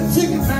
a ticket, man.